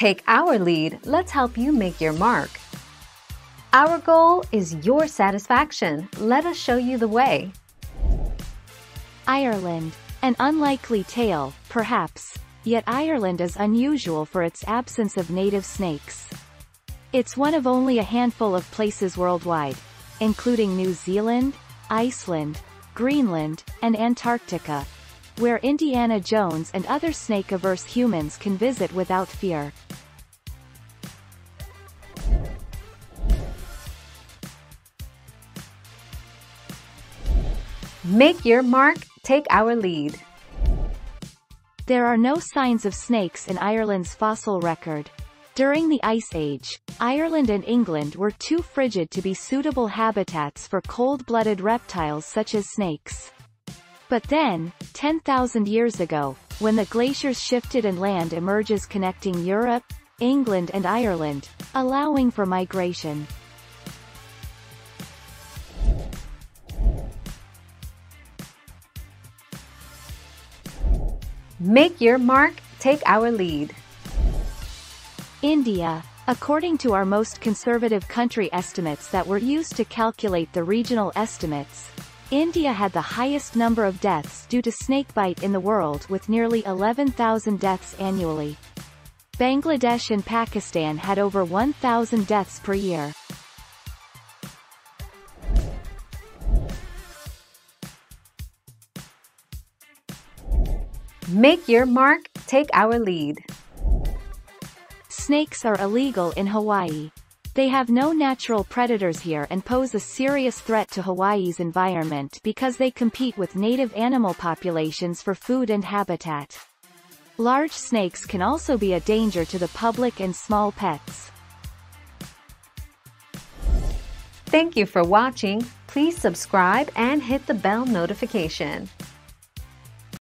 Take our lead, let's help you make your mark. Our goal is your satisfaction. Let us show you the way. Ireland. An unlikely tale, perhaps, yet Ireland is unusual for its absence of native snakes. It's one of only a handful of places worldwide, including New Zealand, Iceland, Greenland, and Antarctica, where Indiana Jones and other snake-averse humans can visit without fear. Make your mark, take our lead. There are no signs of snakes in Ireland's fossil record. During the Ice Age, Ireland and England were too frigid to be suitable habitats for cold-blooded reptiles such as snakes. But then, 10,000 years ago, when the glaciers shifted and land emerges connecting Europe, England and Ireland, allowing for migration. Make your mark, take our lead. India. According to our most conservative country estimates that were used to calculate the regional estimates, India had the highest number of deaths due to snakebite in the world with nearly 11,000 deaths annually. Bangladesh and Pakistan had over 1,000 deaths per year. Make your mark, take our lead. Snakes are illegal in Hawaii. They have no natural predators here and pose a serious threat to Hawaii's environment because they compete with native animal populations for food and habitat. Large snakes can also be a danger to the public and small pets. Thank you for watching. Please subscribe and hit the bell notification.